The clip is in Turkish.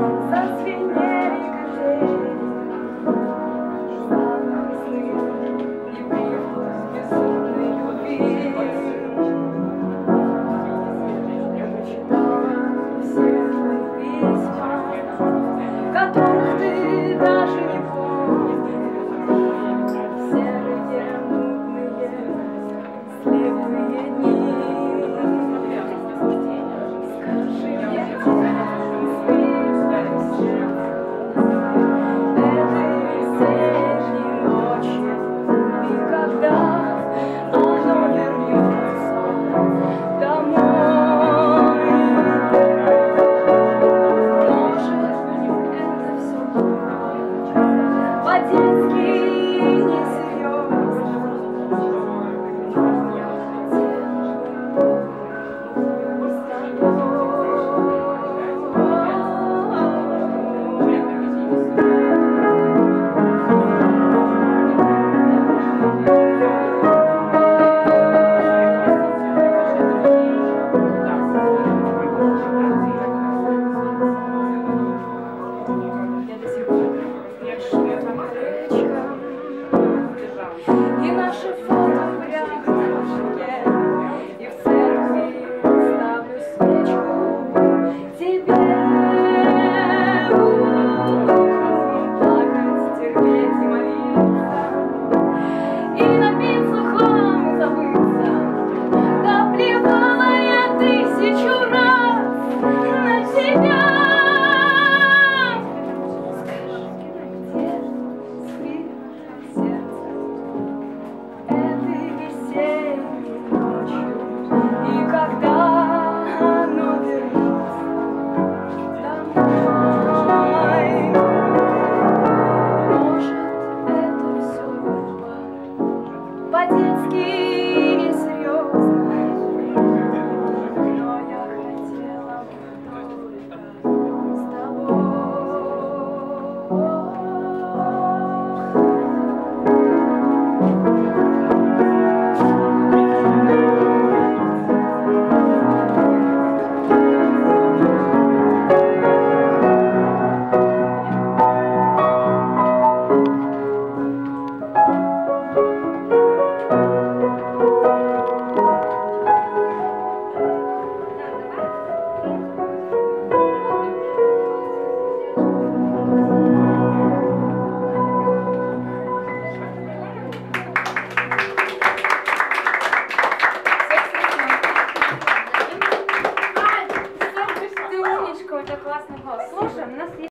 Zaspina